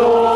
の